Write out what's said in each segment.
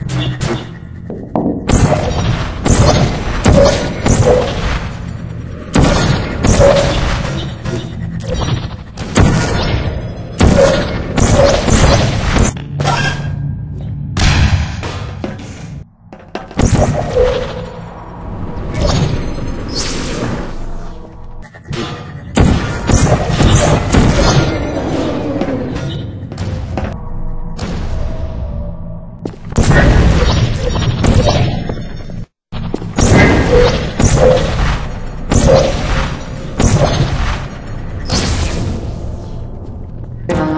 on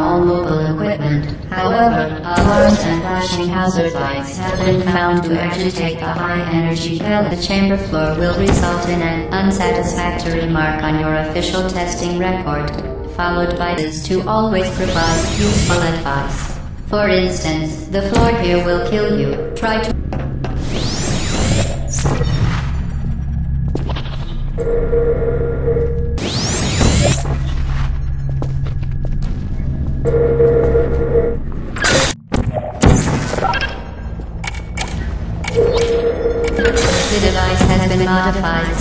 all mobile equipment. However, alarms and flashing hazard lights have been found to agitate the high-energy pellet The chamber floor will result in an unsatisfactory mark on your official testing record, followed by this to always provide useful advice. For instance, the floor here will kill you. Try to The device has been modified.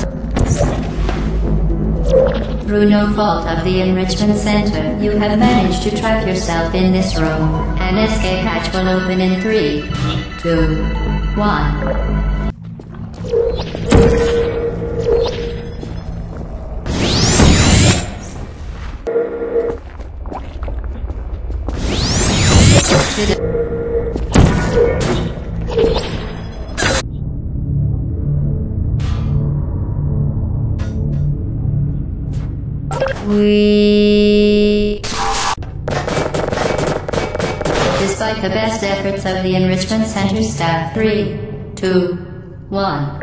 Through no fault of the Enrichment Center, you have managed to trap yourself in this room. An escape hatch will open in three, two, one. The de- We. Despite the best efforts of the Enrichment Center staff, three, two, one.